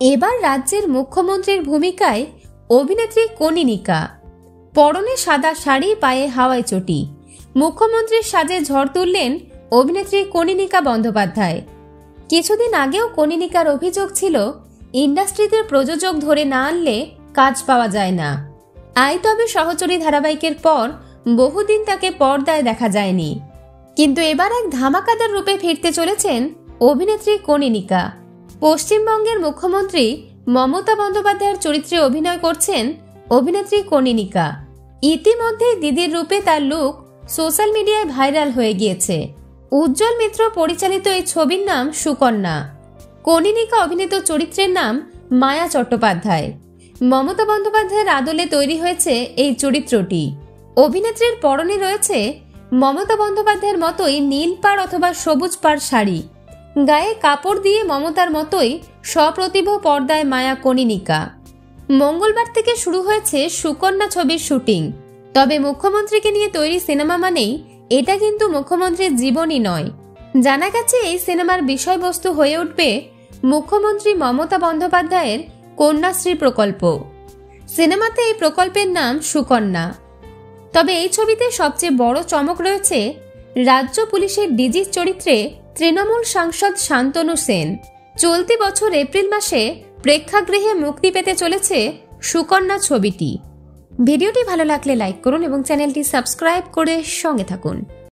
এবার রাজ্যের মুখ্যমন্ত্রীর ভূমিকায় অভিনেত্রী কনিনিকা পরনে সাদা শাড়ি, পায়ে হাওয়াই চটি। মুখ্যমন্ত্রীর সাজে ঝড় তুললেন অভিনেত্রী কনিনিকা বন্দ্যোপাধ্যায়। কিছুদিন আগেও কনিনিকার অভিযোগ ছিল, ইন্ডাস্ট্রিতে প্রযোজক ধরে না আনলে কাজ পাওয়া যায় না। আই তবে সহচরী ধারাবাহিকের পর বহুদিন তাকে পর্দায় দেখা যায়নি। কিন্তু এবার এক ধামাকাদার রূপে ফিরতে চলেছেন অভিনেত্রী কনিনিকা পশ্চিমবঙ্গের মুখ্যমন্ত্রী মমতা বন্দ্যোপাধ্যায়ের চরিত্রে অভিনয় করছেন অভিনেত্রী কনিনিকা ইতিমধ্যে দিদির রূপে তার লুক সোশ্যাল মিডিয়ায় ভাইরাল হয়ে গিয়েছে। উজ্জ্বল মিত্র পরিচালিত এই ছবির নাম সুকন্যা। কনিনিকা অভিনীত চরিত্রের নাম মায়া চট্টোপাধ্যায়। মমতা বন্দ্যোপাধ্যায়ের আদলে তৈরি হয়েছে এই চরিত্রটি। অভিনেত্রীর পরনে রয়েছে মমতা বন্দ্যোপাধ্যায়ের মতোই নীল পাড় অথবা সবুজ পাড় শাড়ি। গায়ে কাপড় দিয়ে মমতার মতোই সপ্রতিভ পর্দায় মায়া কনিনিকা মঙ্গলবার থেকে শুরু হয়েছে সুকন্যা ছবির শুটিং। তবে মুখ্যমন্ত্রীকে নিয়ে তৈরি সিনেমা মানেই এটা কিন্তু মুখ্যমন্ত্রীর জীবনই নয়। জানা গেছে এই সিনেমার বিষয়বস্তু হয়ে উঠবে মুখ্যমন্ত্রী মমতা বন্দ্যোপাধ্যায়ের কন্যাশ্রী প্রকল্প। সিনেমাতে এই প্রকল্পের নাম সুকন্যা। তবে এই ছবিতে সবচেয়ে বড় চমক রয়েছে রাজ্য পুলিশের ডিজির চরিত্রে তৃণমূল সাংসদ শান্তনু সেন। চলতি বছর এপ্রিল মাসে প্রেক্ষাগৃহে মুক্তি পেতে চলেছে সুকন্যা ছবিটি। ভিডিওটি ভালো লাগলে লাইক করুন এবং চ্যানেলটি সাবস্ক্রাইব করে সঙ্গে থাকুন।